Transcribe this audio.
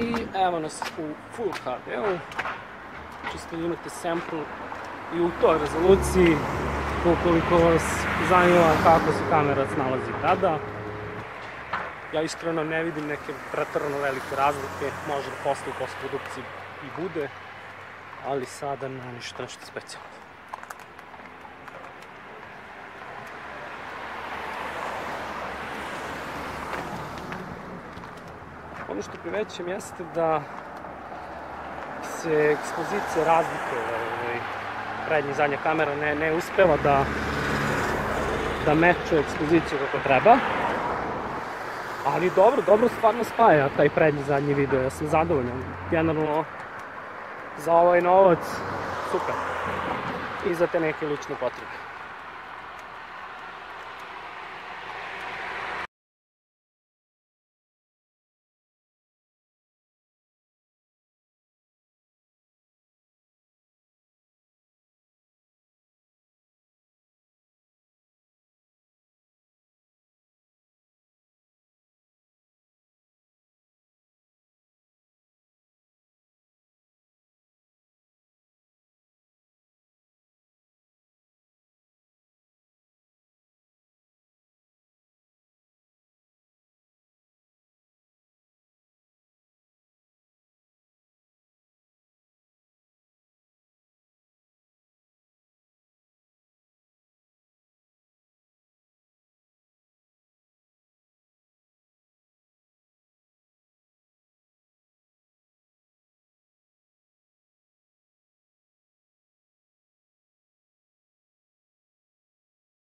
I evo nas u Full HD-u. Čisto imate sample i u toj rezoluciji ukoliko vas zanima kako se kamera snalazi tada. Ja iskreno ne vidim neke pretrano velike razlike, možda posle u postprodukciji i bude, ali sada na ništa nešto specijalno. Ono što primećujem jeste da se ekspozicija razlikuje, ovaj, prednja i zadnja kamera ne, ne uspeva da da mečuje ekspoziciju kako treba. Ali dobro, dobro stvarno spaja taj prednji zadnji video, ja sam zadovoljan. Generalno, za ovaj novac, super. I za te neke lične potrebe.